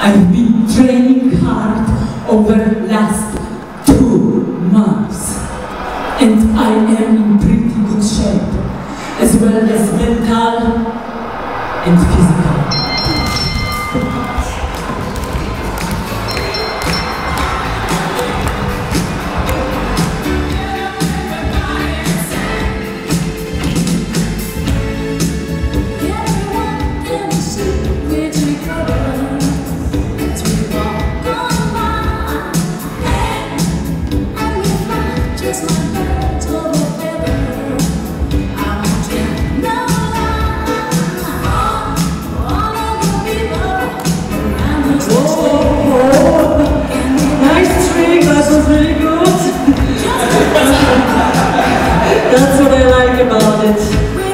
I've been training hard over the last two months. And I am in pretty good shape, as well as mental and physical. That's what I like about it.